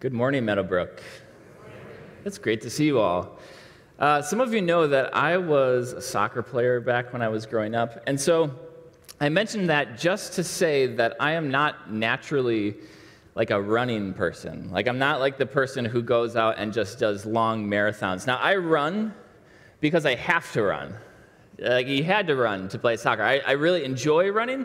Good morning, Meadowbrook. It's great to see you all. Uh, some of you know that I was a soccer player back when I was growing up, and so I mentioned that just to say that I am not naturally like a running person. Like, I'm not like the person who goes out and just does long marathons. Now, I run because I have to run. Like, you had to run to play soccer. I, I really enjoy running,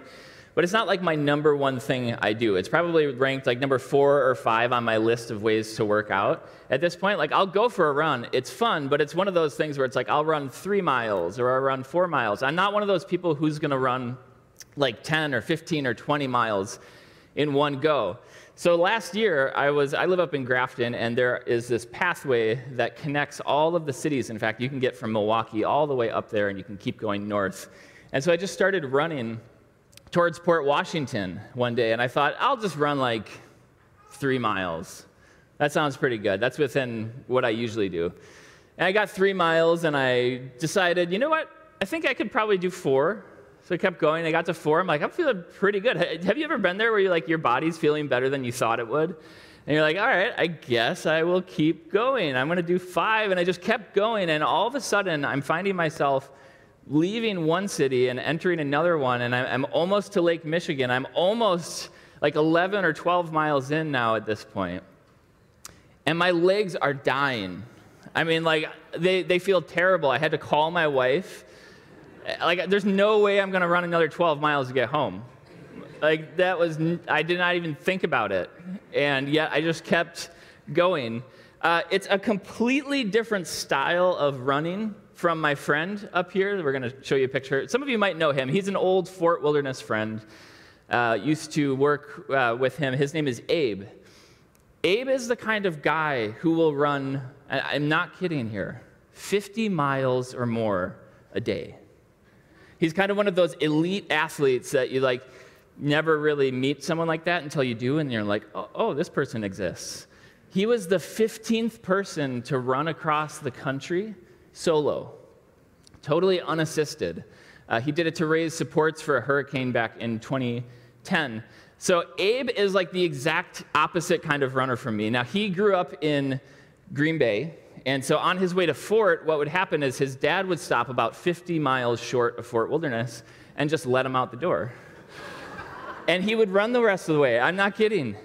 but it's not like my number one thing I do. It's probably ranked like number four or five on my list of ways to work out at this point. Like, I'll go for a run. It's fun, but it's one of those things where it's like, I'll run three miles or I'll run four miles. I'm not one of those people who's going to run like 10 or 15 or 20 miles in one go. So last year, I was I live up in Grafton, and there is this pathway that connects all of the cities. In fact, you can get from Milwaukee all the way up there, and you can keep going north. And so I just started running towards Port Washington one day, and I thought, I'll just run like three miles. That sounds pretty good. That's within what I usually do. And I got three miles, and I decided, you know what? I think I could probably do four. So I kept going. I got to four. I'm like, I'm feeling pretty good. Have you ever been there where you're like, your body's feeling better than you thought it would? And you're like, all right, I guess I will keep going. I'm going to do five. And I just kept going. And all of a sudden, I'm finding myself leaving one city and entering another one, and I'm almost to Lake Michigan. I'm almost like 11 or 12 miles in now at this point. And my legs are dying. I mean, like, they, they feel terrible. I had to call my wife. Like, there's no way I'm going to run another 12 miles to get home. Like, that was, I did not even think about it. And yet I just kept going. Uh, it's a completely different style of running from my friend up here. We're going to show you a picture. Some of you might know him. He's an old Fort Wilderness friend. Uh, used to work uh, with him. His name is Abe. Abe is the kind of guy who will run, I'm not kidding here, 50 miles or more a day. He's kind of one of those elite athletes that you like never really meet someone like that until you do, and you're like, oh, oh this person exists. He was the 15th person to run across the country solo, totally unassisted. Uh, he did it to raise supports for a hurricane back in 2010. So Abe is like the exact opposite kind of runner from me. Now, he grew up in Green Bay, and so on his way to Fort, what would happen is his dad would stop about 50 miles short of Fort Wilderness and just let him out the door. and he would run the rest of the way. I'm not kidding.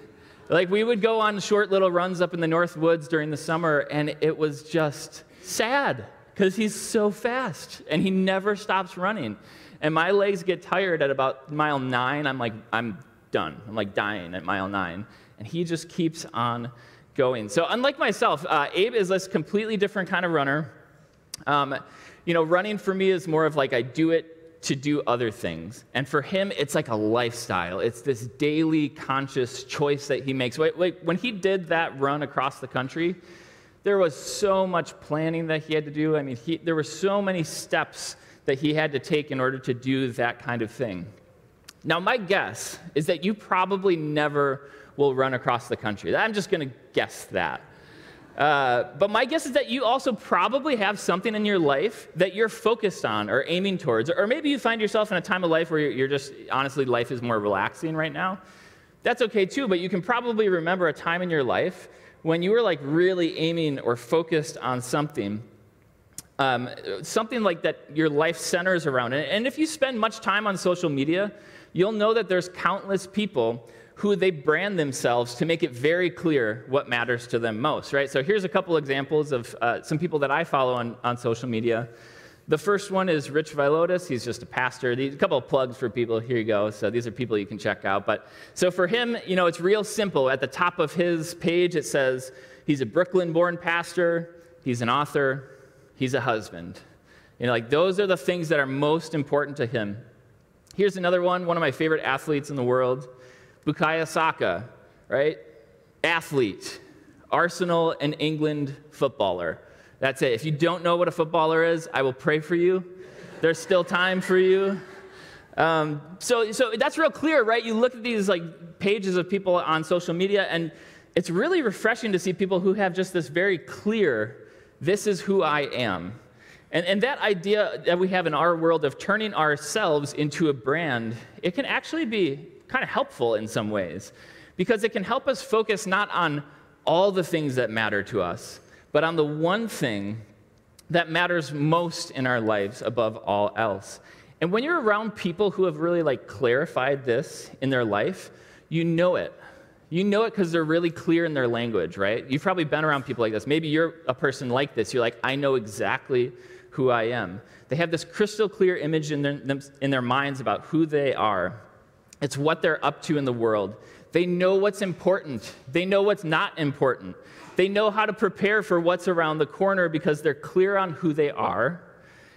Like, we would go on short little runs up in the North Woods during the summer, and it was just sad because he's so fast and he never stops running. And my legs get tired at about mile nine. I'm like, I'm done. I'm like dying at mile nine. And he just keeps on going. So, unlike myself, uh, Abe is this completely different kind of runner. Um, you know, running for me is more of like I do it to do other things. And for him, it's like a lifestyle. It's this daily conscious choice that he makes. Wait, wait, when he did that run across the country, there was so much planning that he had to do. I mean, he, there were so many steps that he had to take in order to do that kind of thing. Now, my guess is that you probably never will run across the country. I'm just going to guess that. Uh, but my guess is that you also probably have something in your life that you're focused on or aiming towards. Or maybe you find yourself in a time of life where you're just, honestly, life is more relaxing right now. That's okay too, but you can probably remember a time in your life when you were like really aiming or focused on something, um, something like that your life centers around. And if you spend much time on social media, you'll know that there's countless people who they brand themselves to make it very clear what matters to them most, right? So here's a couple examples of uh, some people that I follow on, on social media. The first one is Rich Villodas. He's just a pastor. These, a couple of plugs for people. Here you go. So these are people you can check out. But so for him, you know, it's real simple. At the top of his page, it says he's a Brooklyn-born pastor. He's an author. He's a husband. You know, like those are the things that are most important to him. Here's another one. One of my favorite athletes in the world, Bukayo Saka. Right? Athlete, Arsenal and England footballer. That's it. If you don't know what a footballer is, I will pray for you. There's still time for you. Um, so, so that's real clear, right? You look at these like pages of people on social media, and it's really refreshing to see people who have just this very clear, this is who I am. And, and that idea that we have in our world of turning ourselves into a brand, it can actually be kind of helpful in some ways because it can help us focus not on all the things that matter to us, but on the one thing that matters most in our lives above all else. And when you're around people who have really like clarified this in their life, you know it. You know it because they're really clear in their language, right? You've probably been around people like this. Maybe you're a person like this. You're like, I know exactly who I am. They have this crystal clear image in their, in their minds about who they are. It's what they're up to in the world. They know what's important, they know what's not important. They know how to prepare for what's around the corner because they're clear on who they are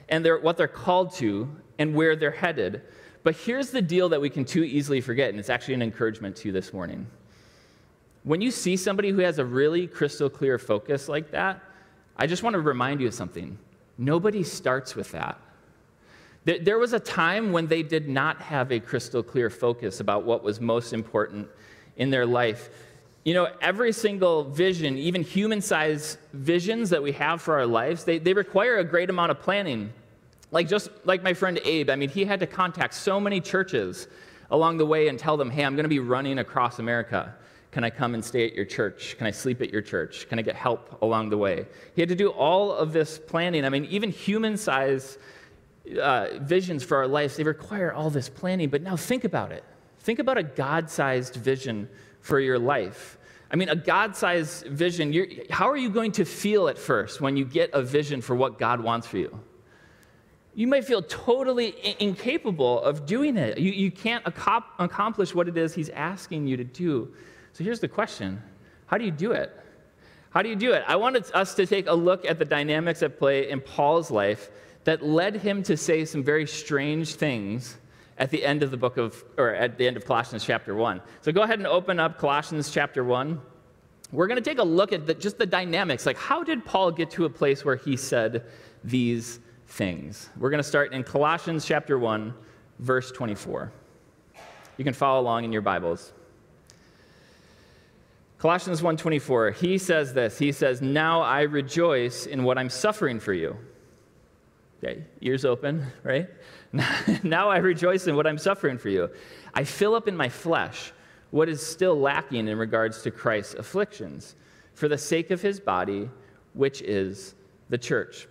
and they're, what they're called to and where they're headed. But here's the deal that we can too easily forget, and it's actually an encouragement to you this morning. When you see somebody who has a really crystal clear focus like that, I just want to remind you of something. Nobody starts with that. There was a time when they did not have a crystal clear focus about what was most important in their life. You know, every single vision, even human sized visions that we have for our lives, they, they require a great amount of planning. Like just like my friend Abe, I mean, he had to contact so many churches along the way and tell them, hey, I'm going to be running across America. Can I come and stay at your church? Can I sleep at your church? Can I get help along the way? He had to do all of this planning. I mean, even human sized uh, visions for our lives, they require all this planning. But now think about it. Think about a God sized vision for your life. I mean, a God sized vision, how are you going to feel at first when you get a vision for what God wants for you? You might feel totally I- incapable of doing it. You, you can't ac- accomplish what it is He's asking you to do. So here's the question How do you do it? How do you do it? I wanted us to take a look at the dynamics at play in Paul's life that led him to say some very strange things at the end of the book of, or at the end of Colossians chapter 1. So go ahead and open up Colossians chapter 1. We're going to take a look at the, just the dynamics. Like, how did Paul get to a place where he said these things? We're going to start in Colossians chapter 1, verse 24. You can follow along in your Bibles. Colossians 1:24, he says this. He says, "Now I rejoice in what I'm suffering for you." Okay, ears open, right? now I rejoice in what I'm suffering for you. I fill up in my flesh what is still lacking in regards to Christ's afflictions for the sake of his body, which is the church.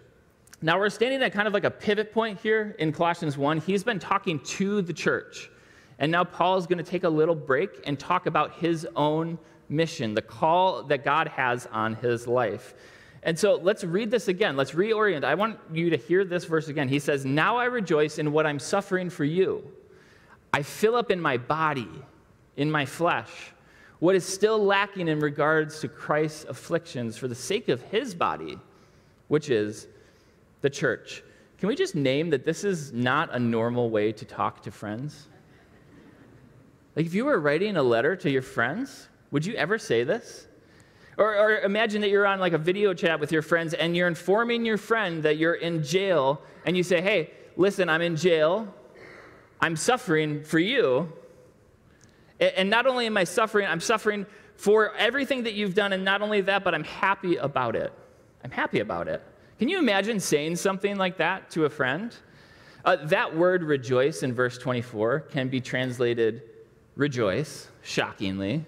Now we're standing at kind of like a pivot point here in Colossians 1. He's been talking to the church. And now Paul is going to take a little break and talk about his own mission, the call that God has on his life. And so let's read this again. Let's reorient. I want you to hear this verse again. He says, Now I rejoice in what I'm suffering for you. I fill up in my body, in my flesh, what is still lacking in regards to Christ's afflictions for the sake of his body, which is the church. Can we just name that this is not a normal way to talk to friends? Like, if you were writing a letter to your friends, would you ever say this? Or, or, imagine that you're on like a video chat with your friends and you're informing your friend that you're in jail and you say, hey, listen, I'm in jail. I'm suffering for you. And not only am I suffering, I'm suffering for everything that you've done. And not only that, but I'm happy about it. I'm happy about it. Can you imagine saying something like that to a friend? Uh, that word rejoice in verse 24 can be translated rejoice, shockingly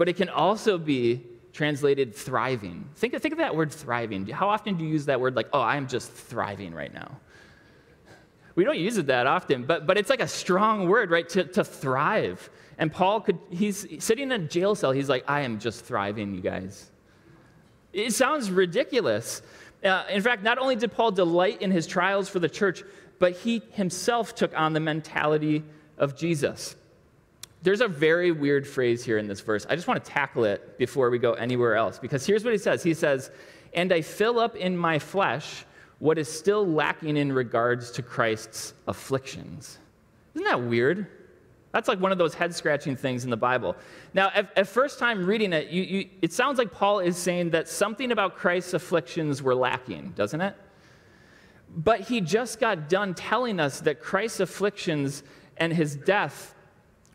but it can also be translated thriving. Think, think of that word thriving. How often do you use that word like, oh, I'm just thriving right now? We don't use it that often, but, but it's like a strong word, right? To, to thrive. And Paul could, he's sitting in a jail cell. He's like, I am just thriving, you guys. It sounds ridiculous. Uh, in fact, not only did Paul delight in his trials for the church, but he himself took on the mentality of Jesus. There's a very weird phrase here in this verse. I just want to tackle it before we go anywhere else, because here's what he says He says, And I fill up in my flesh what is still lacking in regards to Christ's afflictions. Isn't that weird? That's like one of those head scratching things in the Bible. Now, at, at first time reading it, you, you, it sounds like Paul is saying that something about Christ's afflictions were lacking, doesn't it? But he just got done telling us that Christ's afflictions and his death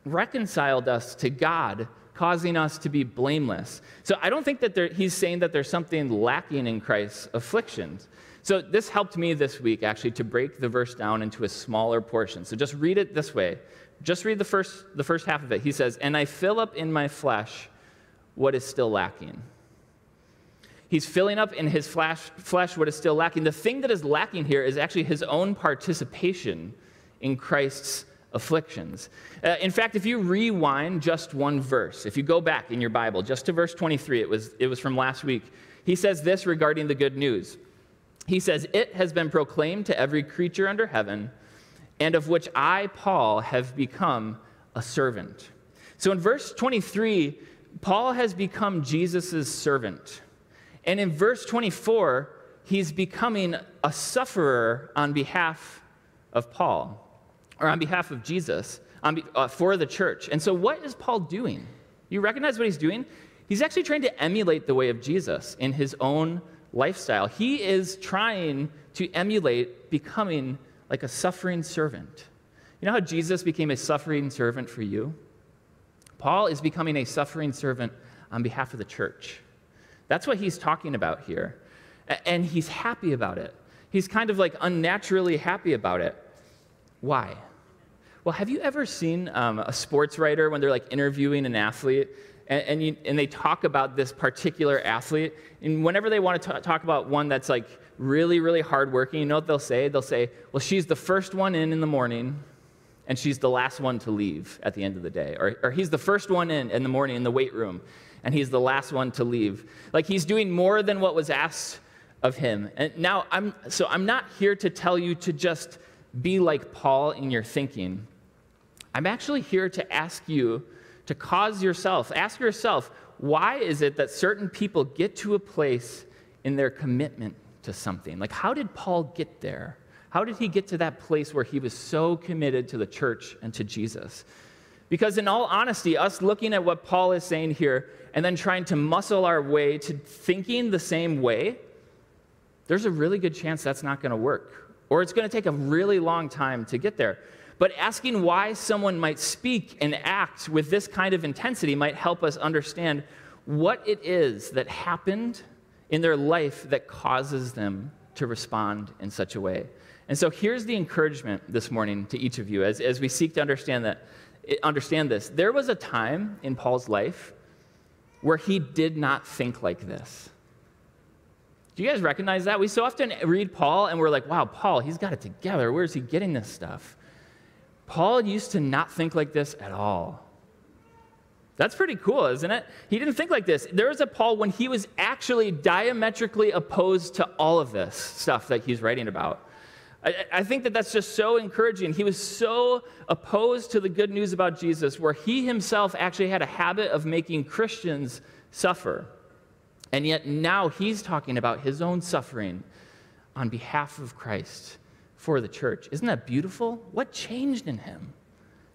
reconciled us to God, causing us to be blameless. So I don't think that there, he's saying that there's something lacking in Christ's afflictions. So this helped me this week actually to break the verse down into a smaller portion. So just read it this way. Just read the first, the first half of it. He says, And I fill up in my flesh what is still lacking. He's filling up in his flesh, flesh what is still lacking. The thing that is lacking here is actually his own participation in Christ's afflictions. Uh, in fact, if you rewind just one verse, if you go back in your Bible, just to verse 23, it was, it was from last week, he says this regarding the good news. He says, It has been proclaimed to every creature under heaven, and of which I, Paul, have become a servant. So in verse 23, Paul has become Jesus' servant. And in verse 24, he's becoming a sufferer on behalf of Paul, or on behalf of Jesus, be, uh, for the church. And so, what is Paul doing? You recognize what he's doing? He's actually trying to emulate the way of Jesus in his own lifestyle. He is trying to emulate becoming like a suffering servant. You know how Jesus became a suffering servant for you? Paul is becoming a suffering servant on behalf of the church. That's what he's talking about here. And he's happy about it. He's kind of like unnaturally happy about it. Why? Well, have you ever seen um, a sports writer when they're like interviewing an athlete and, and, you, and, they talk about this particular athlete? And whenever they want to t- talk about one that's like really, really hardworking, you know what they'll say? They'll say, well, she's the first one in in the morning and she's the last one to leave at the end of the day. Or, or he's the first one in in the morning in the weight room and he's the last one to leave. Like he's doing more than what was asked of him. And now I'm so I'm not here to tell you to just be like Paul in your thinking. I'm actually here to ask you to cause yourself, ask yourself, why is it that certain people get to a place in their commitment to something? Like how did Paul get there? How did he get to that place where he was so committed to the church and to Jesus? Because, in all honesty, us looking at what Paul is saying here and then trying to muscle our way to thinking the same way, there's a really good chance that's not going to work. Or it's going to take a really long time to get there. But asking why someone might speak and act with this kind of intensity might help us understand what it is that happened in their life that causes them to respond in such a way. And so here's the encouragement this morning to each of you as, as we seek to understand that understand this. There was a time in Paul's life where he did not think like this. Do you guys recognize that? We so often read Paul and we're like, wow, Paul, he's got it together. Where's he getting this stuff? Paul used to not think like this at all. That's pretty cool, isn't it? He didn't think like this. There was a Paul when he was actually diametrically opposed to all of this stuff that he's writing about. I, I think that that's just so encouraging. He was so opposed to the good news about Jesus, where he himself actually had a habit of making Christians suffer. And yet now he's talking about his own suffering on behalf of Christ for the church. Isn't that beautiful? What changed in him?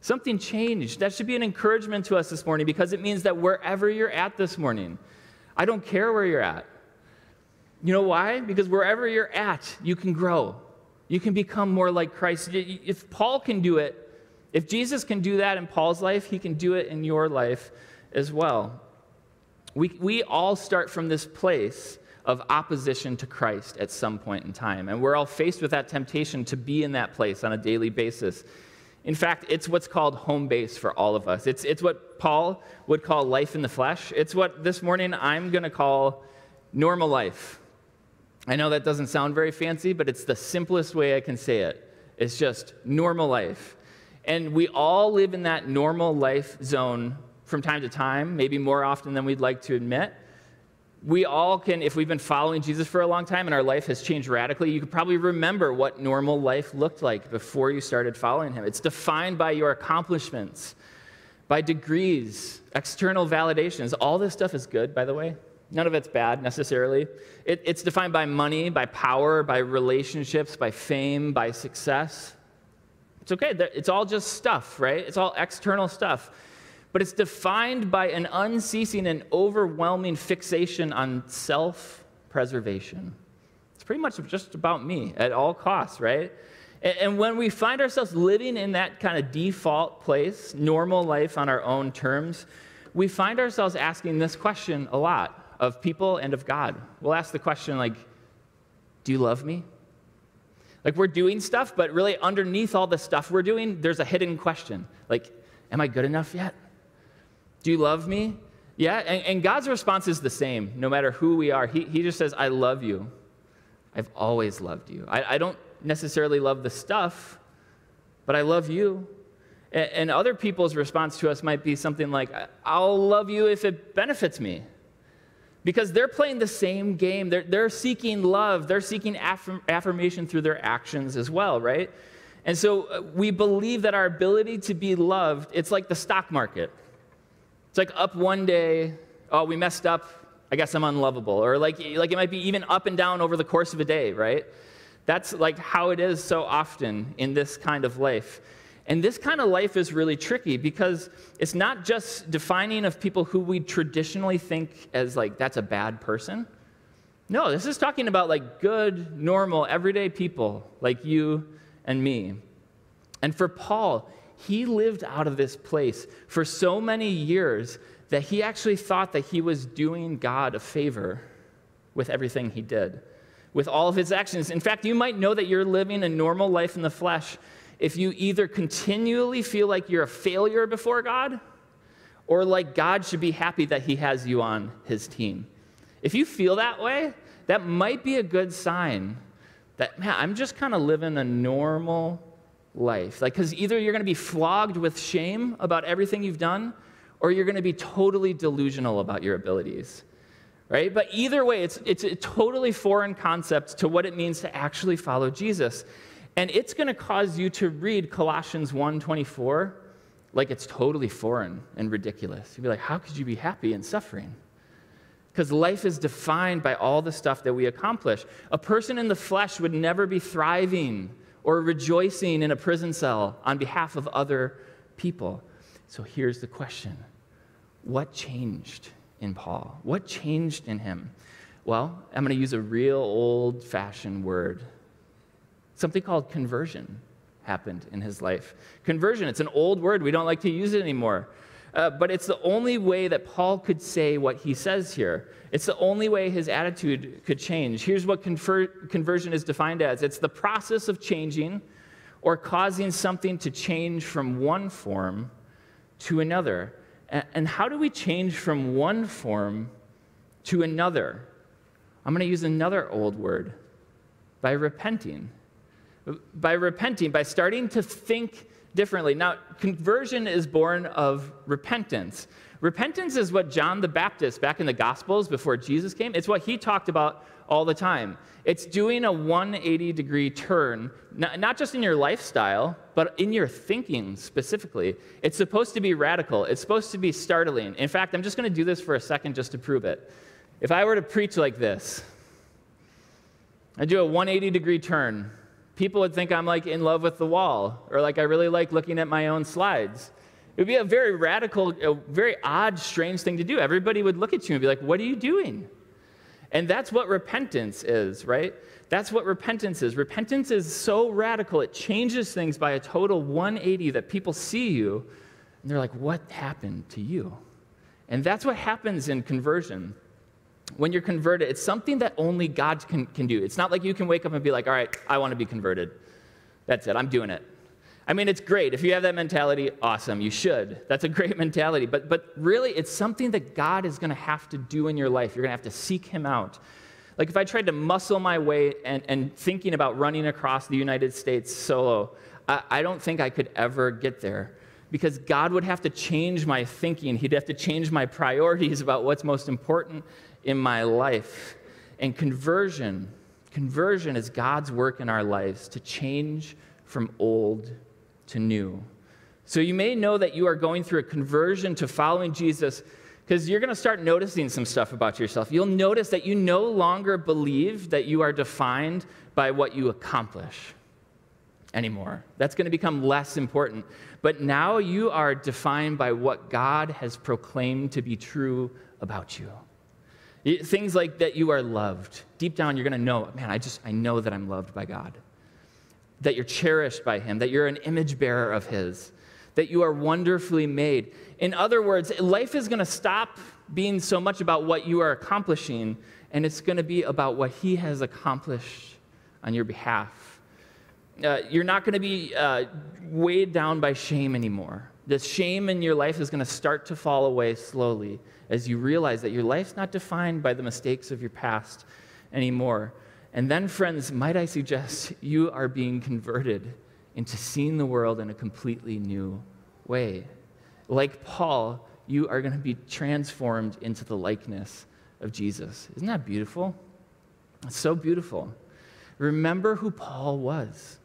Something changed. That should be an encouragement to us this morning because it means that wherever you're at this morning, I don't care where you're at. You know why? Because wherever you're at, you can grow. You can become more like Christ. If Paul can do it, if Jesus can do that in Paul's life, he can do it in your life as well. We, we all start from this place of opposition to Christ at some point in time. And we're all faced with that temptation to be in that place on a daily basis. In fact, it's what's called home base for all of us. It's, it's what Paul would call life in the flesh. It's what this morning I'm going to call normal life. I know that doesn't sound very fancy, but it's the simplest way I can say it. It's just normal life. And we all live in that normal life zone from time to time, maybe more often than we'd like to admit. We all can, if we've been following Jesus for a long time and our life has changed radically, you could probably remember what normal life looked like before you started following him. It's defined by your accomplishments, by degrees, external validations. All this stuff is good, by the way. None of it's bad necessarily. It, it's defined by money, by power, by relationships, by fame, by success. It's okay. It's all just stuff, right? It's all external stuff. But it's defined by an unceasing and overwhelming fixation on self preservation. It's pretty much just about me at all costs, right? And when we find ourselves living in that kind of default place, normal life on our own terms, we find ourselves asking this question a lot of people and of God. We'll ask the question, like, do you love me? Like, we're doing stuff, but really underneath all the stuff we're doing, there's a hidden question. Like, am I good enough yet? Do you love me? Yeah, and, and, God's response is the same, no matter who we are. He, he just says, I love you. I've always loved you. I, I don't necessarily love the stuff, but I love you. And, and other people's response to us might be something like, I'll love you if it benefits me. Because they're playing the same game. They're, they're seeking love, they're seeking affirm, affirmation through their actions as well, right? And so uh, we believe that our ability to be loved, it's like the stock market. It's like up one day, oh, we messed up, I guess I'm unlovable. Or like, like it might be even up and down over the course of a day, right? That's like how it is so often in this kind of life. And this kind of life is really tricky because it's not just defining of people who we traditionally think as like that's a bad person. No, this is talking about like good, normal, everyday people like you and me. And for Paul, he lived out of this place for so many years that he actually thought that he was doing God a favor with everything he did, with all of his actions. In fact, you might know that you're living a normal life in the flesh if you either continually feel like you're a failure before God or like God should be happy that he has you on his team. If you feel that way, that might be a good sign that, man, I'm just kind of living a normal life. Like, because either you're going to be flogged with shame about everything you've done, or you're going to be totally delusional about your abilities. Right? But either way, it's, it's a totally foreign concept to what it means to actually follow Jesus. And it's going to cause you to read Colossians 1:24 like it's totally foreign and ridiculous. You'd be like, how could you be happy in suffering? Because life is defined by all the stuff that we accomplish. A person in the flesh would never be thriving or rejoicing in a prison cell on behalf of other people. So here's the question What changed in Paul? What changed in him? Well, I'm going to use a real old fashioned word. Something called conversion happened in his life. Conversion, it's an old word. We don't like to use it anymore. Uh, but it's the only way that Paul could say what he says here. It's the only way his attitude could change. Here's what conver- conversion is defined as it's the process of changing or causing something to change from one form to another. And how do we change from one form to another? I'm going to use another old word by repenting. By repenting, by starting to think differently. Now, conversion is born of repentance. Repentance is what John the Baptist, back in the Gospels before Jesus came, it's what he talked about all the time. It's doing a 180 degree turn, not just in your lifestyle, but in your thinking specifically. It's supposed to be radical, it's supposed to be startling. In fact, I'm just going to do this for a second just to prove it. If I were to preach like this, I'd do a 180 degree turn people would think I'm like in love with the wall or like I really like looking at my own slides. It would be a very radical, a very odd, strange thing to do. Everybody would look at you and be like, What are you doing? And that's what repentance is, right? That's what repentance is. Repentance is so radical, it changes things by a total 180 that people see you and they're like, What happened to you? And that's what happens in conversion when you're converted, it's something that only God can, can do. It's not like you can wake up and be like, all right, I want to be converted. That's it, I'm doing it. I mean, it's great. If you have that mentality, awesome, you should. That's a great mentality. But, but really, it's something that God is going to have to do in your life. You're going to have to seek Him out. Like if I tried to muscle my way and, and thinking about running across the United States solo, I, I don't think I could ever get there because God would have to change my thinking. He'd have to change my priorities about what's most important in my life. And conversion, conversion is God's work in our lives to change from old to new. So you may know that you are going through a conversion to following Jesus because you're going to start noticing some stuff about yourself. You'll notice that you no longer believe that you are defined by what you accomplish anymore. That's going to become less important. But now you are defined by what God has proclaimed to be true about you. Things like that you are loved. Deep down, you're going to know, man, I just, I know that I'm loved by God. That you're cherished by Him, that you're an image bearer of His, that you are wonderfully made. In other words, life is going to stop being so much about what you are accomplishing, and it's going to be about what He has accomplished on your behalf. Uh, you're not going to be uh, weighed down by shame anymore The shame in your life is going to start to fall away slowly as you realize that your life's not defined by the mistakes of your past anymore. And then, friends, might I suggest you are being converted into seeing the world in a completely new way. Like Paul, you are going to be transformed into the likeness of Jesus. Isn't that beautiful? It's so beautiful. Remember who Paul was.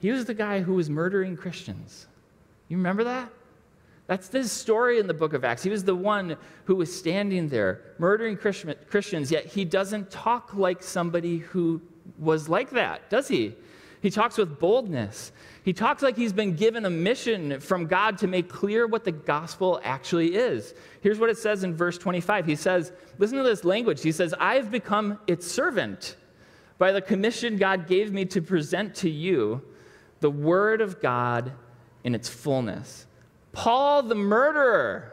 He was the guy who was murdering Christians. You remember that? That's this story in the book of Acts. He was the one who was standing there murdering Christians, yet he doesn't talk like somebody who was like that, does he? He talks with boldness. He talks like he's been given a mission from God to make clear what the gospel actually is. Here's what it says in verse 25. He says, Listen to this language. He says, I've become its servant by the commission God gave me to present to you the word of God in its fullness. Paul the murderer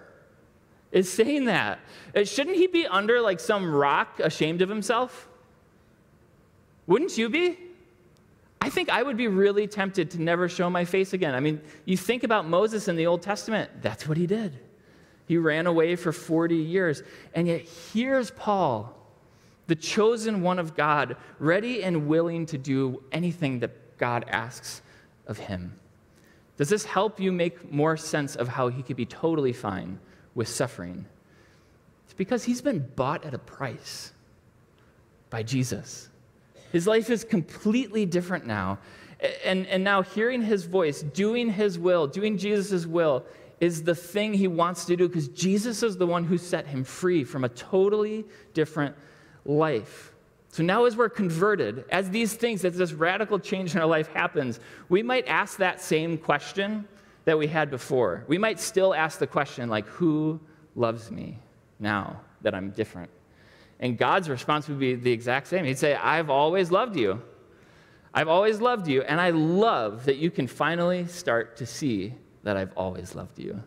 is saying that. Uh, shouldn't he be under like some rock ashamed of himself? Wouldn't you be? I think I would be really tempted to never show my face again. I mean, you think about Moses in the Old Testament, that's what he did. He ran away for 40 years. And yet, here's Paul, the chosen one of God, ready and willing to do anything that God asks of him. Does this help you make more sense of how he could be totally fine with suffering? It's because he's been bought at a price by Jesus. His life is completely different now. And, and now, hearing his voice, doing his will, doing Jesus' will, is the thing he wants to do because Jesus is the one who set him free from a totally different life. So now, as we're converted, as these things, as this radical change in our life happens, we might ask that same question that we had before. We might still ask the question, like, who loves me now that I'm different? And God's response would be the exact same. He'd say, I've always loved you. I've always loved you, and I love that you can finally start to see that I've always loved you.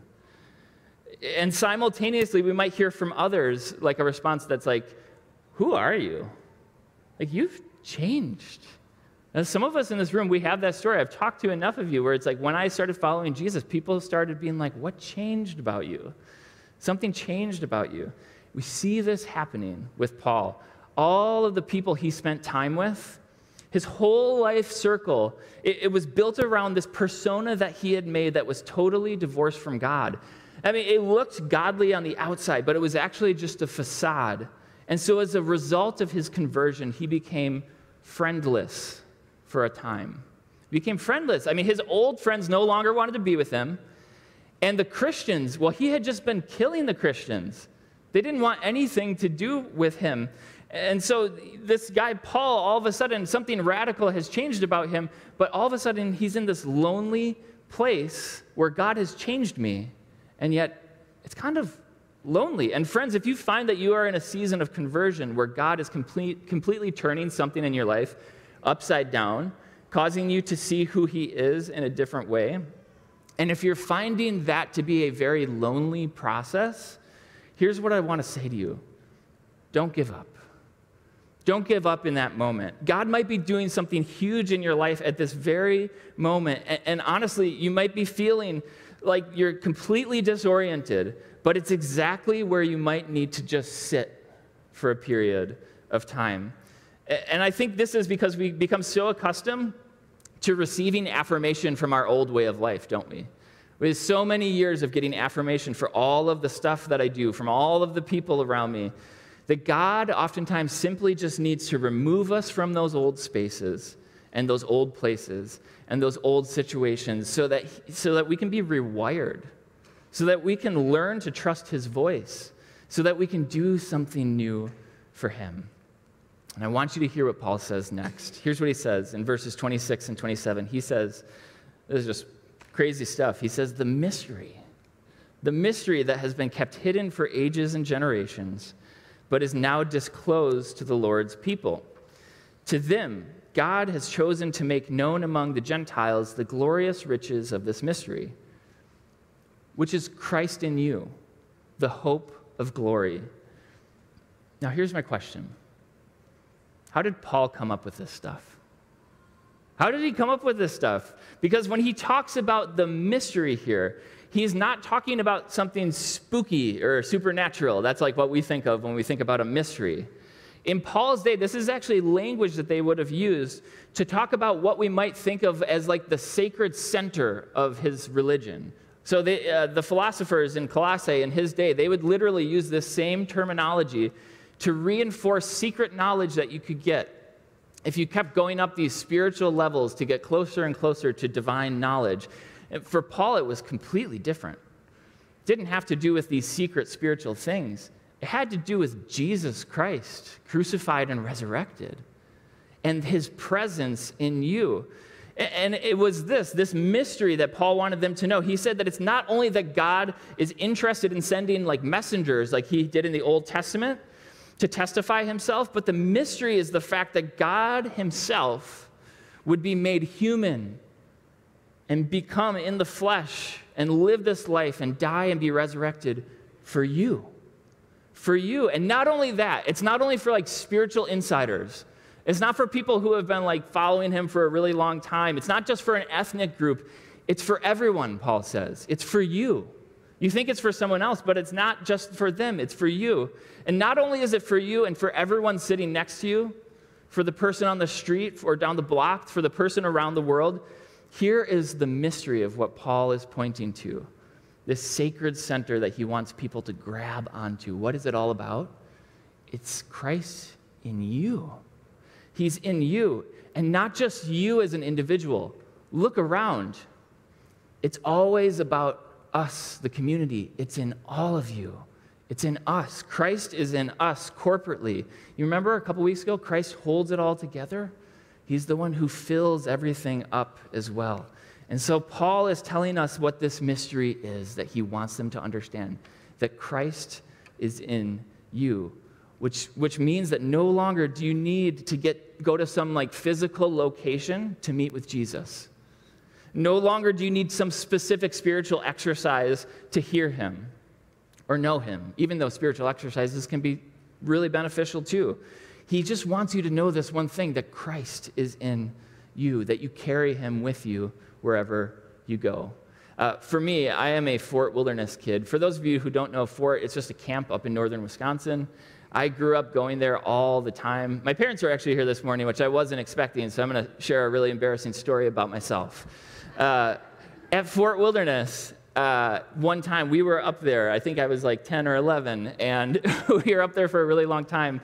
And simultaneously, we might hear from others like a response that's like, Who are you? Like, you've changed. Some of us in this room, we have that story. I've talked to enough of you where it's like when I started following Jesus, people started being like, What changed about you? Something changed about you. We see this happening with Paul. All of the people he spent time with, his whole life circle, it, it was built around this persona that he had made that was totally divorced from God. I mean, it looked godly on the outside, but it was actually just a facade and so, as a result of his conversion, he became friendless for a time. Became friendless. I mean, his old friends no longer wanted to be with him. And the Christians, well, he had just been killing the Christians. They didn't want anything to do with him. And so, this guy, Paul, all of a sudden, something radical has changed about him, but all of a sudden, he's in this lonely place where God has changed me. And yet, it's kind of lonely. And friends, if you find that you are in a season of conversion where God is complete, completely turning something in your life upside down, causing you to see who He is in a different way, and if you're finding that to be a very lonely process, here's what I want to say to you don't give up. Don't give up in that moment. God might be doing something huge in your life at this very moment. And, and honestly, you might be feeling like you're completely disoriented but it's exactly where you might need to just sit for a period of time. And I think this is because we become so accustomed to receiving affirmation from our old way of life, don't we? With so many years of getting affirmation for all of the stuff that I do, from all of the people around me, that God oftentimes simply just needs to remove us from those old spaces and those old places and those old situations so that, so that we can be rewired so that we can learn to trust His voice, so that we can do something new for Him. And I want you to hear what Paul says next. Here's what he says in verses 26 and 27. He says, This is just crazy stuff. He says, The mystery, the mystery that has been kept hidden for ages and generations, but is now disclosed to the Lord's people. To them, God has chosen to make known among the Gentiles the glorious riches of this mystery which is Christ in you, the hope of glory. Now, here's my question How did Paul come up with this stuff? How did he come up with this stuff? Because when he talks about the mystery here, he's not talking about something spooky or supernatural. That's like what we think of when we think about a mystery. In Paul's day, this is actually language that they would have used to talk about what we might think of as like the sacred center of his religion. So uh, the philosophers in Colossae in his day, they would literally use this same terminology to reinforce secret knowledge that you could get if you kept going up these spiritual levels to get closer and closer to divine knowledge. And for Paul, it was completely different. It didn't have to do with these secret spiritual things, it had to do with Jesus Christ, crucified and resurrected, and his presence in you. And it was this, this mystery that Paul wanted them to know. He said that it's not only that God is interested in sending like messengers like he did in the Old Testament, to testify himself, but the mystery is the fact that God himself would be made human and become in the flesh and live this life and die and be resurrected for you. For you. And not only that, it's not only for like spiritual insiders. It's not for people who have been like following him for a really long time. It's not just for an ethnic group. It's for everyone, Paul says. It's for you. You think it's for someone else, but it's not just for them, it's for you. And not only is it for you and for everyone sitting next to you, for the person on the street or down the block, for the person around the world, here is the mystery of what Paul is pointing to this sacred center that he wants people to grab onto. What is it all about? It's Christ in you. He's in you, and not just you as an individual. Look around. It's always about us, the community. It's in all of you. It's in us. Christ is in us corporately. You remember a couple weeks ago, Christ holds it all together? He's the one who fills everything up as well. And so Paul is telling us what this mystery is that he wants them to understand that Christ is in you, which, which means that no longer do you need to get, go to some like physical location to meet with Jesus. No longer do you need some specific spiritual exercise to hear him or know him, even though spiritual exercises can be really beneficial too. He just wants you to know this one thing that Christ is in you, that you carry him with you wherever you go. Uh, for me, I am a Fort Wilderness kid. For those of you who don't know Fort, it's just a camp up in northern Wisconsin. I grew up going there all the time. My parents are actually here this morning, which I wasn't expecting, so I'm going to share a really embarrassing story about myself. Uh, at Fort Wilderness, uh, one time we were up there, I think I was like 10 or 11, and we were up there for a really long time.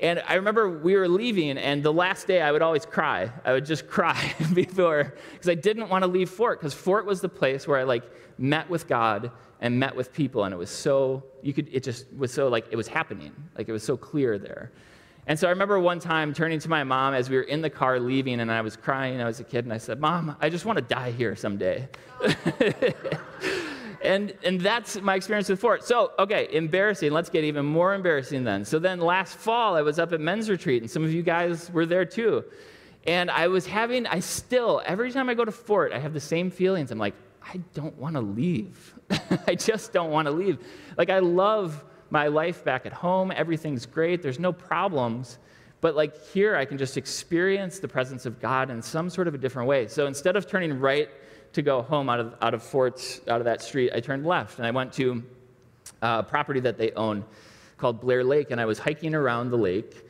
And I remember we were leaving, and the last day I would always cry. I would just cry before, because I didn't want to leave Fort, because Fort was the place where I like met with God and met with people, and it was so, you could, it just was so like, it was happening. Like it was so clear there. And so I remember one time turning to my mom as we were in the car leaving, and I was crying. I was a kid, and I said, Mom, I just want to die here someday. and, and that's my experience with Fort. So, okay, embarrassing. Let's get even more embarrassing then. So, then last fall, I was up at men's retreat, and some of you guys were there too. And I was having, I still, every time I go to Fort, I have the same feelings. I'm like, I don't want to leave. I just don't want to leave. Like, I love my life back at home. Everything's great. There's no problems. But like here, I can just experience the presence of God in some sort of a different way. So instead of turning right to go home out of, out of Forts, out of that street, I turned left and I went to a property that they own called Blair Lake. And I was hiking around the lake.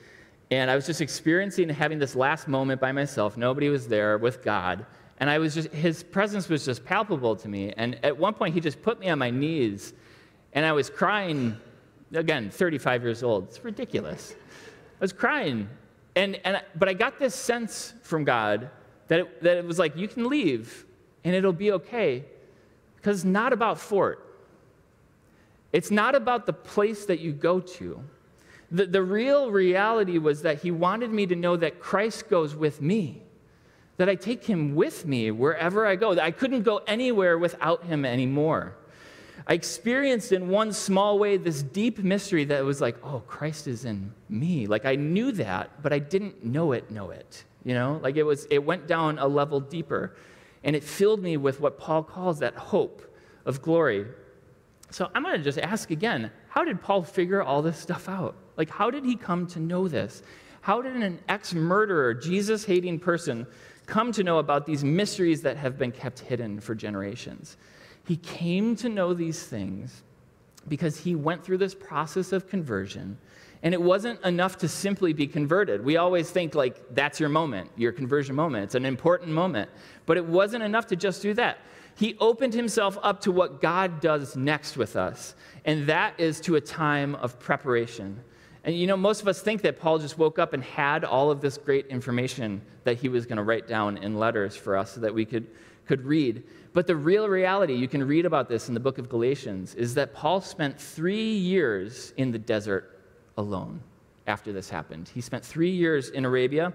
And I was just experiencing having this last moment by myself. Nobody was there with God. And I was just, his presence was just palpable to me. And at one point, he just put me on my knees. And I was crying Again, 35 years old. It's ridiculous. I was crying. And, and, but I got this sense from God that it, that it was like, you can leave and it'll be okay. Because it's not about Fort. It's not about the place that you go to. The, the real reality was that he wanted me to know that Christ goes with me, that I take him with me wherever I go, that I couldn't go anywhere without him anymore. I experienced in one small way this deep mystery that was like, oh, Christ is in me. Like I knew that, but I didn't know it, know it. You know, like it was, it went down a level deeper. And it filled me with what Paul calls that hope of glory. So I'm going to just ask again how did Paul figure all this stuff out? Like, how did he come to know this? How did an ex murderer, Jesus hating person come to know about these mysteries that have been kept hidden for generations? He came to know these things because he went through this process of conversion. And it wasn't enough to simply be converted. We always think like that's your moment, your conversion moment. It's an important moment. But it wasn't enough to just do that. He opened himself up to what God does next with us, and that is to a time of preparation. And you know, most of us think that Paul just woke up and had all of this great information that he was going to write down in letters for us so that we could, could read. But the real reality, you can read about this in the book of Galatians, is that Paul spent three years in the desert alone after this happened. He spent three years in Arabia.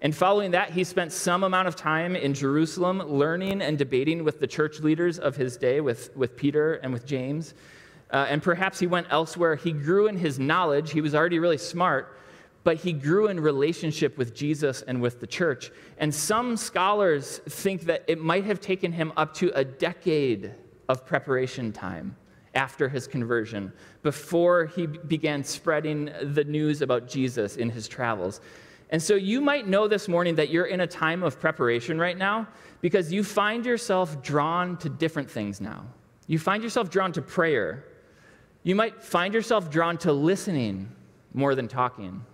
And following that, he spent some amount of time in Jerusalem learning and debating with the church leaders of his day, with, with Peter and with James. Uh, and perhaps he went elsewhere. He grew in his knowledge. He was already really smart, but he grew in relationship with Jesus and with the church. And some scholars think that it might have taken him up to a decade of preparation time after his conversion, before he began spreading the news about Jesus in his travels. And so you might know this morning that you're in a time of preparation right now because you find yourself drawn to different things now. You find yourself drawn to prayer you might find yourself drawn to listening more than talking.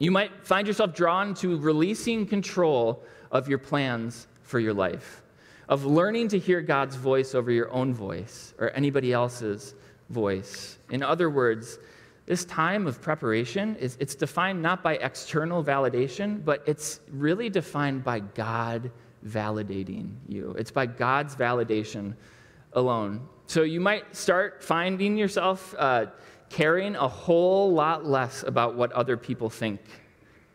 You might find yourself drawn to releasing control of your plans for your life, of learning to hear God's voice over your own voice or anybody else's voice. In other words, this time of preparation is it's defined not by external validation, but it's really defined by God validating you. It's by God's validation alone. So you might start finding yourself uh, caring a whole lot less about what other people think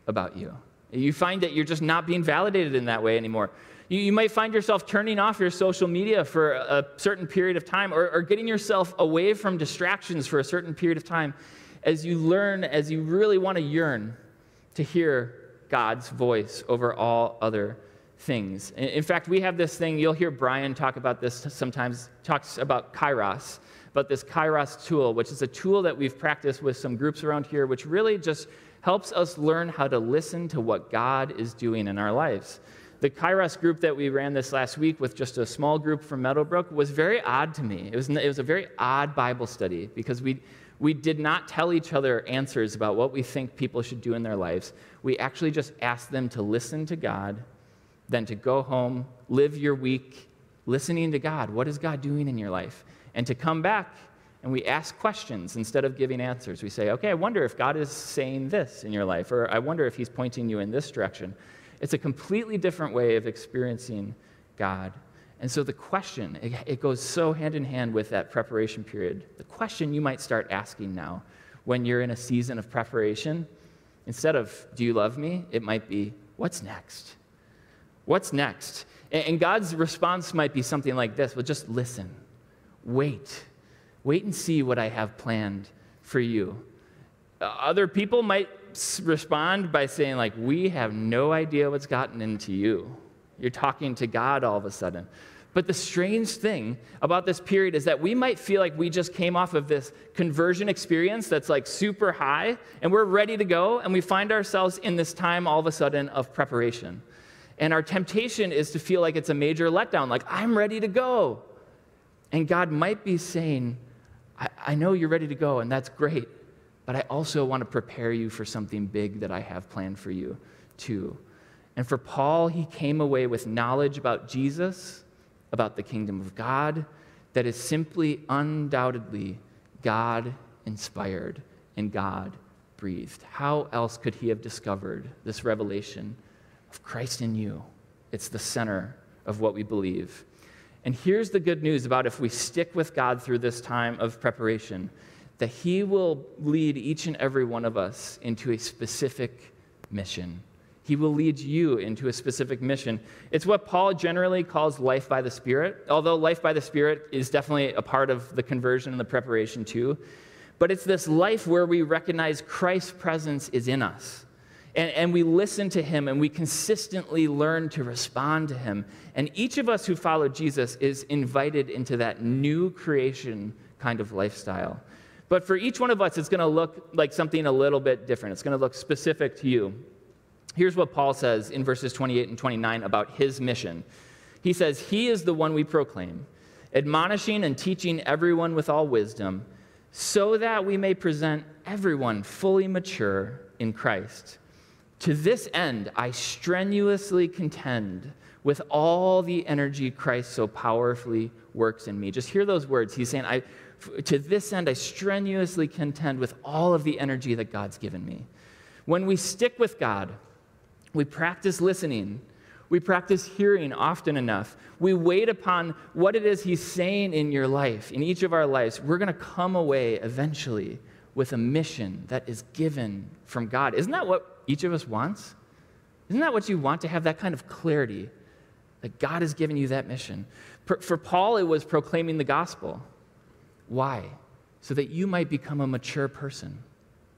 about you. You find that you're just not being validated in that way anymore. You, you might find yourself turning off your social media for a, certain period of time or, or getting yourself away from distractions for a certain period of time as you learn, as you really want to yearn to hear God's voice over all other things. In fact, we have this thing, you'll hear Bryan talk about this sometimes, talks about Kairos, about this Kairos tool, which is a tool that we've practiced with some groups around here, which really just helps us learn how to listen to what God is doing in our lives. The Kairos group that we ran this last week with just a small group from Meadowbrook was very odd to me. It was, it was a very odd Bible study because we, we did not tell each other answers about what we think people should do in their lives. We actually just asked them to listen to God then to go home, live your week listening to God. What is God doing in your life? And to come back and we ask questions instead of giving answers. We say, okay, I wonder if God is saying this in your life, or I wonder if He's pointing you in this direction. It's a completely different way of experiencing God. And so the question, it, it goes so hand in hand with that preparation period. The question you might start asking now when you're in a season of preparation, instead of, do you love me? It might be, what's next? What's next? And God's response might be something like this well, just listen, wait, wait and see what I have planned for you. Uh, other people might respond by saying, like, we have no idea what's gotten into you. You're talking to God all of a sudden. But the strange thing about this period is that we might feel like we just came off of this conversion experience that's like super high, and we're ready to go, and we find ourselves in this time all of a sudden of preparation. And our temptation is to feel like it's a major letdown, like, I'm ready to go. And God might be saying, I, I know you're ready to go, and that's great, but I also want to prepare you for something big that I have planned for you, too. And for Paul, he came away with knowledge about Jesus, about the kingdom of God, that is simply, undoubtedly, God inspired and God breathed. How else could he have discovered this revelation? of Christ in you. It's the center of what we believe. And here's the good news about if we stick with God through this time of preparation that He will lead each and every one of us into a specific mission. He will lead you into a specific mission. It's what Paul generally calls life by the Spirit, although life by the Spirit is definitely a part of the conversion and the preparation too. But it's this life where we recognize Christ's presence is in us and, and, we listen to him and we consistently learn to respond to him. And each of us who follow Jesus is invited into that new creation kind of lifestyle. But for each one of us, it's going to look like something a little bit different. It's going to look specific to you. Here's what Paul says in verses 28 and 29 about his mission. He says, He is the one we proclaim, admonishing and teaching everyone with all wisdom, so that we may present everyone fully mature in Christ. To this end, I strenuously contend with all the energy Christ so powerfully works in me. Just hear those words. He's saying, I, To this end, I strenuously contend with all of the energy that God's given me. When we stick with God, we practice listening we practice hearing often enough. We wait upon what it is He's saying in your life, in each of our lives. We're going to come away eventually with a mission that is given from God. Isn't that what each of us wants? Isn't that what you want to have that kind of clarity that God has given you that mission? For Paul, it was proclaiming the gospel. Why? So that you might become a mature person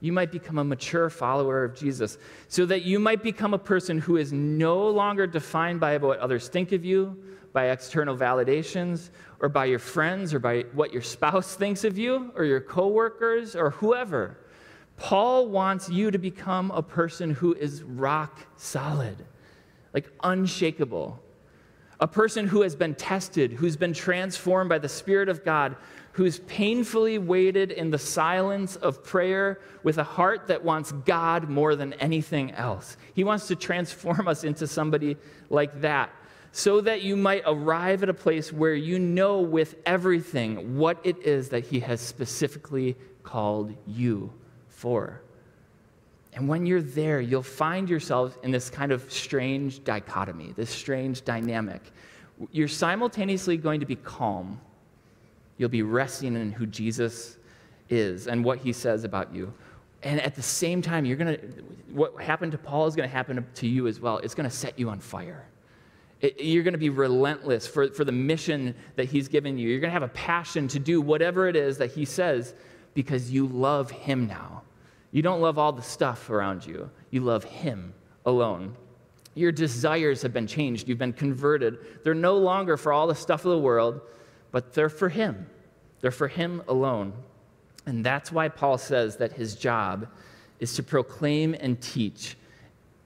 you might become a mature follower of Jesus, so that you might become a person who is no longer defined by what others think of you, by external validations, or by your friends, or by what your spouse thinks of you, or your coworkers, or whoever. Paul wants you to become a person who is rock solid, like unshakable. A person who has been tested, who's been transformed by the Spirit of God, who's painfully waited in the silence of prayer with a heart that wants God more than anything else. He wants to transform us into somebody like that so that you might arrive at a place where you know with everything what it is that He has specifically called you for. And when you're there, you'll find yourself in this kind of strange dichotomy, this strange dynamic. You're simultaneously going to be calm You'll be resting in who Jesus is and what he says about you. And at the same time, you're going to, what happened to Paul is going to happen to you as well. It's going to set you on fire. It, you're going to be relentless for, for the mission that he's given you. You're going to have a passion to do whatever it is that he says because you love him now. You don't love all the stuff around you, you love him alone. Your desires have been changed, you've been converted. They're no longer for all the stuff of the world but they're for Him. They're for Him alone. And that's why Paul says that his job is to proclaim and teach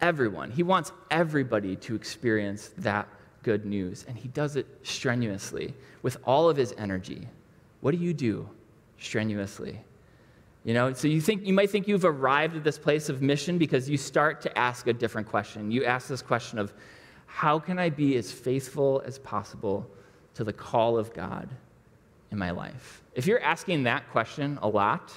everyone. He wants everybody to experience that good news, and he does it strenuously with all of his energy. What do you do strenuously? You know, so you think you might think you've arrived at this place of mission because you start to ask a different question. You ask this question of how can I be as faithful as possible to the call of God in my life? If you're asking that question a lot,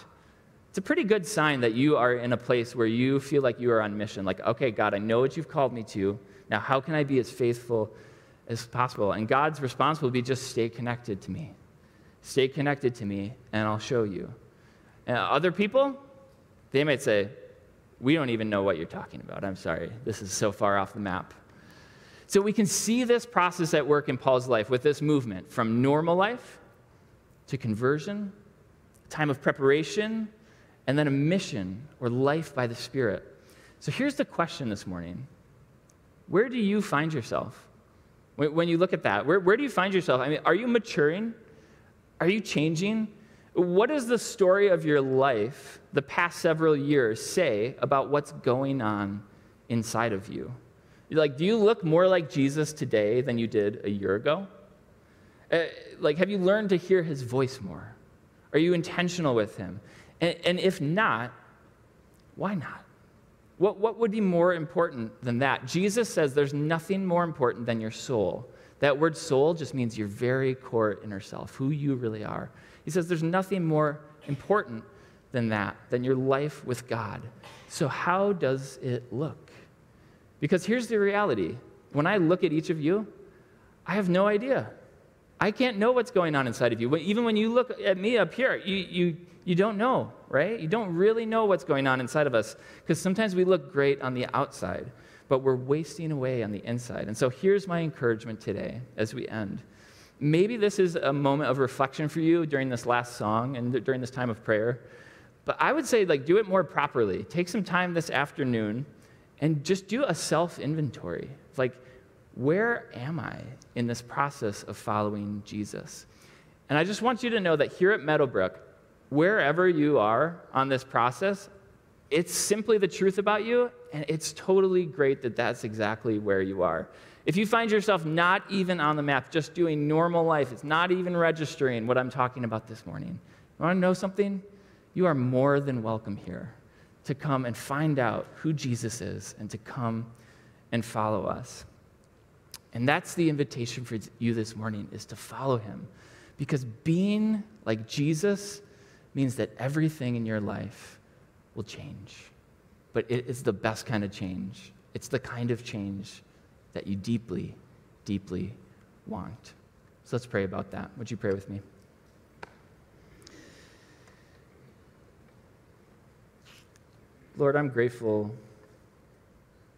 it's a pretty good sign that you are in a place where you feel like you are on mission. Like, okay, God, I know what you've called me to. Now, how can I be as faithful as possible? And God's response will be just stay connected to me. Stay connected to me, and I'll show you. And other people, they might say, We don't even know what you're talking about. I'm sorry. This is so far off the map. So we can see this process at work in Paul's life with this movement from normal life to conversion, time of preparation, and then a mission or life by the Spirit. So here's the question this morning Where do you find yourself? When you look at that, where, where do you find yourself? I mean, are you maturing? Are you changing? What does the story of your life, the past several years, say about what's going on inside of you? Like, do you look more like Jesus today than you did a year ago? Uh, like, have you learned to hear his voice more? Are you intentional with him? And, and if not, why not? What, what would be more important than that? Jesus says there's nothing more important than your soul. That word soul just means your very core inner self, who you really are. He says there's nothing more important than that, than your life with God. So, how does it look? Because here's the reality when I look at each of you, I have no idea. I can't know what's going on inside of you. Even when you look at me up here, you, you, you don't know, right? You don't really know what's going on inside of us because sometimes we look great on the outside, but we're wasting away on the inside. And so here's my encouragement today as we end. Maybe this is a moment of reflection for you during this last song and during this time of prayer. But I would say, like, do it more properly. Take some time this afternoon and just do a self inventory. Like, where am I in this process of following Jesus? And I just want you to know that here at Meadowbrook, wherever you are on this process, it's simply the truth about you, and it's totally great that that's exactly where you are. If you find yourself not even on the map, just doing normal life, it's not even registering what I'm talking about this morning. You want to know something? You are more than welcome here to come and find out who Jesus is and to come and follow us. And that's the invitation for you this morning is to follow him. Because being like Jesus means that everything in your life will change. But it is the best kind of change. It's the kind of change that you deeply, deeply want. So let's pray about that. Would you pray with me? Lord, I'm grateful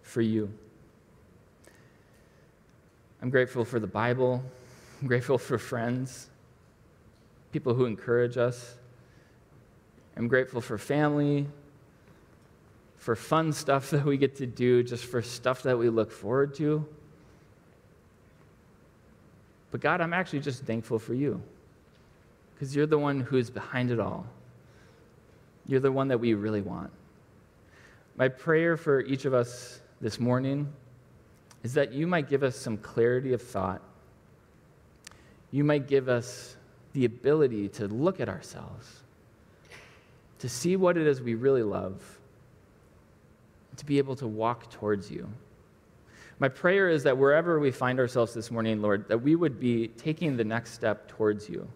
for you. I'm grateful for the Bible. I'm grateful for friends, people who encourage us. I'm grateful for family, for fun stuff that we get to do, just for stuff that we look forward to. But God, I'm actually just thankful for you because you're the one who's behind it all. You're the one that we really want. My prayer for each of us this morning is that you might give us some clarity of thought. You might give us the ability to look at ourselves, to see what it is we really love, to be able to walk towards you. My prayer is that wherever we find ourselves this morning, Lord, that we would be taking the next step towards you.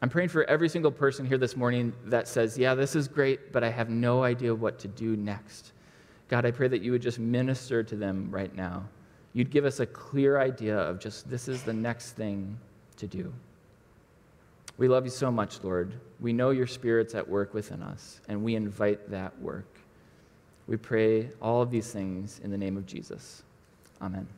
I'm praying for every single person here this morning that says, Yeah, this is great, but I have no idea what to do next. God, I pray that you would just minister to them right now. You'd give us a clear idea of just this is the next thing to do. We love you so much, Lord. We know your Spirit's at work within us, and we invite that work. We pray all of these things in the name of Jesus. Amen.